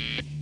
you